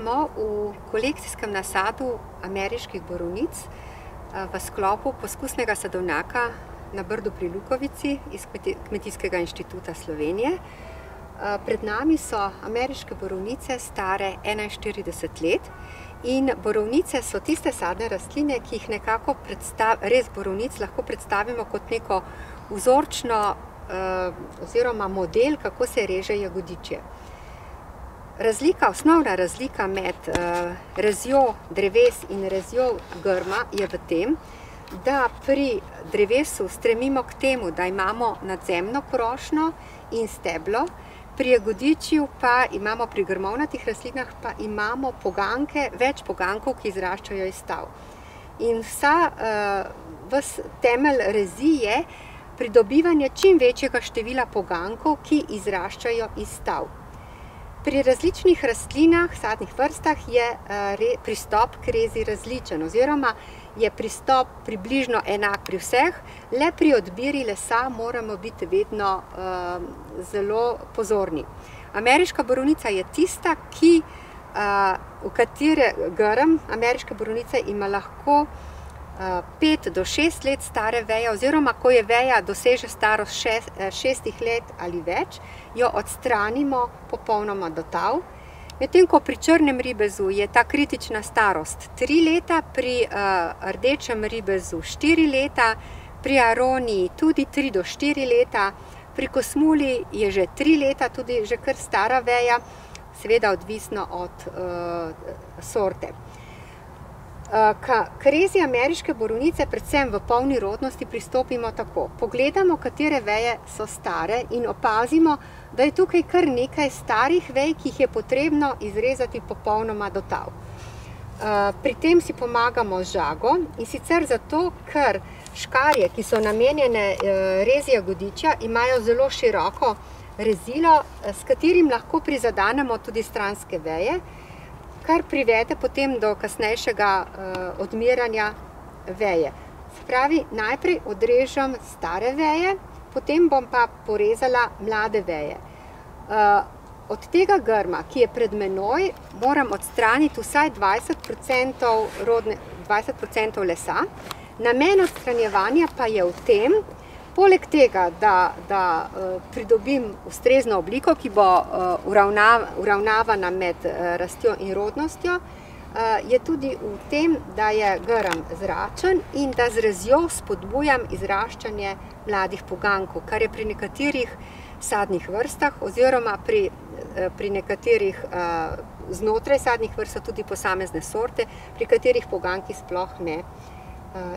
smo v kolekcijskem nasadu ameriških borovnic v sklopu poskusnega sadovnjaka na Brdu pri Lukovici iz Kmetijskega inštituta Slovenije. Pred nami so ameriške borovnice stare 41 let in borovnice so tiste sadne rastline, ki jih nekako res borovnic lahko predstavimo kot neko vzorčno oziroma model, kako se reže jagodičje. Razlika, osnovna razlika med rezjo dreves in rezjo grma je v tem, da pri drevesu stremimo k temu, da imamo nadzemno krošnjo in steblo, pri jagodičju pa imamo pri grmovnatih rastlinah pa imamo poganjke, več poganjkov, ki izraščajo iz stav. In vsa, ves temelj rezi je pridobivanje čim večjega števila poganjkov, ki izraščajo iz stav. Pri različnih rastlinah, sadnih vrstah je pristop k rezi različen oziroma je pristop približno enak pri vseh, le pri odbiri lesa moramo biti vedno zelo pozorni. Ameriška borovnica je tista, ki, v katere grm ameriške borovnice ima lahko pet do šest let stare veje oziroma ko je veja doseže starost šestih let ali več, jo odstranimo popolnoma do tal. Medtem ko pri črnem ribezu je ta kritična starost tri leta, pri rdečem ribezu štiri leta, pri aroniji tudi tri do štiri leta, pri kosmulji je že tri leta tudi že kar stara veja, seveda odvisno od sorte. K rezi ameriške borovnice predvsem v polni rodnosti pristopimo tako. Pogledamo, katere veje so stare, in opazimo, da je tukaj kar nekaj starih vej, ki jih je potrebno izrezati popolnoma do tal. Pri tem si pomagamo žago, in sicer zato, ker škarje, ki so namenjene rezi jagodičja, imajo zelo široko rezilo, s katerim lahko prizadenemo tudi stranske veje, kar privede potem do kasnejšega odmiranja veje. Se pravi, najprej odrežem stare veje, potem bom pa porezala mlade veje. Od tega grma, ki je pred menoj, moram odstraniti vsaj dvajset procentov dvajset procentov lesa. Namen odstranjevanja pa je v tem, poleg tega, da, da pridobim ustrezno obliko, ki bo uravnavana med rastjo in rodnostjo, je tudi v tem, da je grm zračen in da z rezjo spodbujam izraščanje mladih poganjkov, kar je pri nekaterih sadnih vrstah oziroma pri, pri nekaterih znotraj sadnih vrst tudi posamezne sorte, pri katerih poganjki sploh ne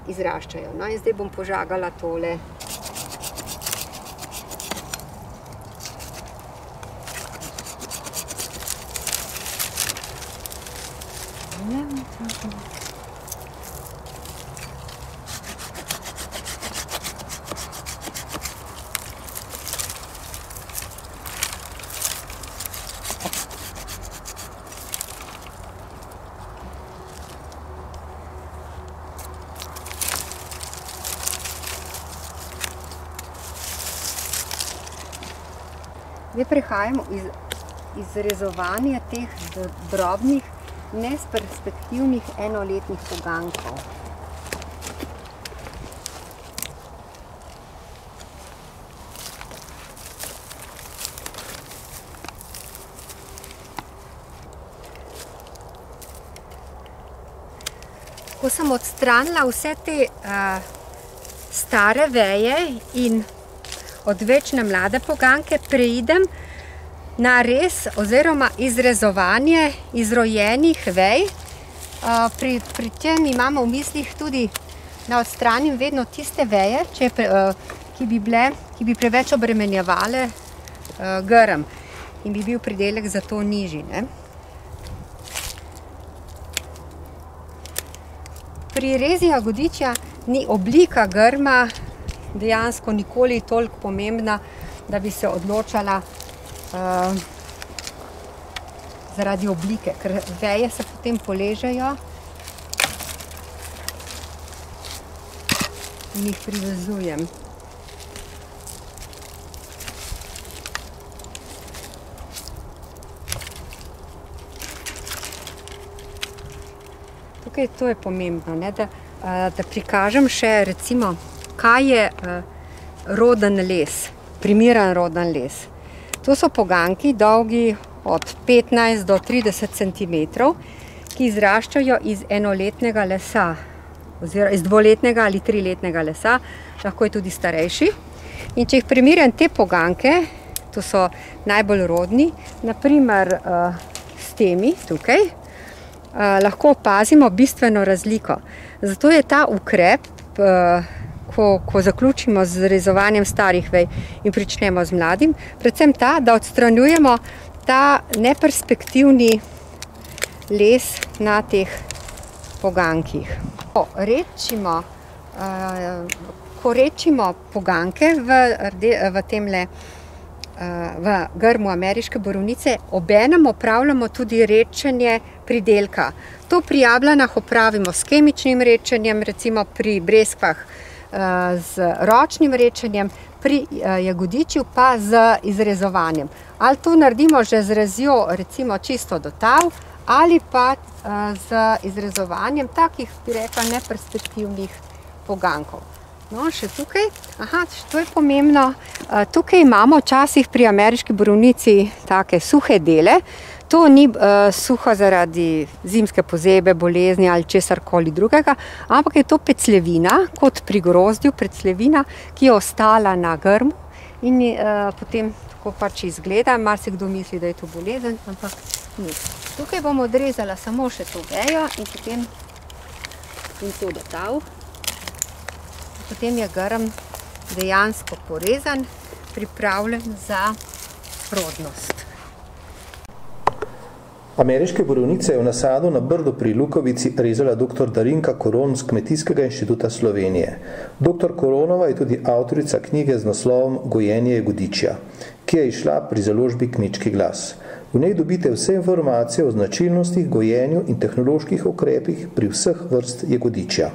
izraščajo. No, in zdaj bom požagala tole. Zdaj prehajamo iz izrezovanja teh drobnih, neperspektivnih enoletnih poganjkov. Ko sem odstranila vse te stare veje in odvečne mlade poganjke, preidem na rez oziroma izrezovanje izrojenih vej. Pri, pri tem imam v mislih tudi, da odstranim vedno tiste veje, če ki bi bile, ki bi preveč obremenjevale grm in bi bil pridelek zato nižji, ne. Pri rezi jagodičja ni oblika grma dejansko nikoli toliko pomembna, da bi se odločala zaradi oblike, ker veje se potem poležejo in jih privezujem. tukaj to je pomembno, ne, da, da prikažem še recimo, kaj je roden les, primeren roden les. To so poganki dolgi od 15 do 30 cm, ki izraščajo iz enoletnega lesa, oziroma iz dvoletnega ali triletnega lesa, lahko je tudi starejši. In če jih primerjam te poganke, to so najbolj rodni, naprimer s temi tukaj, lahko opazimo bistveno razliko. Zato je ta ukrep, ko, ko zaključimo z rezovanjem starih vej in pričnemo z mladim, predvsem ta, da odstranjujemo ta neperspektivni les na teh pogankih. Ko rečimo, ko rečimo poganke v, v temle v grmu ameriške borovnice, obenem opravljamo tudi rečenje pridelka. To pri jablanah opravimo s kemičnim rečenjem, recimo pri breskvah z ročnim rečenjem, pri jagodičju pa z izrezovanjem. Ali to naredimo že z rezjo, recimo čisto do tav, ali pa z izrezovanjem takih, bi rekla, neperspektivnih pogankov. No, še tukaj, aha, to je pomembno, tukaj imamo včasih pri ameriški borovnici take suhe dele, To ni uh, suho zaradi zimske pozebe, bolezni ali česar koli drugega, ampak je to peclevina, kot pri grozdju, peclevina, ki je ostala na grmu in uh, potem tako pač izgleda. Mar se kdo misli, da je to bolezen, ampak ni. Tukaj bom odrezala samo še to vejo in potem in to dotav. Potem je grm dejansko porezan, pripravljen za rodnost. Ameriške borovnice je v nasadu na Brdo pri Lukovici rezala dr. Darinka Koron z Kmetijskega inštituta Slovenije. Dr. Koronova je tudi avtorica knjige z naslovom Gojenje jagodičja, ki je išla pri založbi Kmečki glas. V njej dobite vse informacije o značilnostih, gojenju in tehnoloških ukrepih pri vseh vrst jagodičja.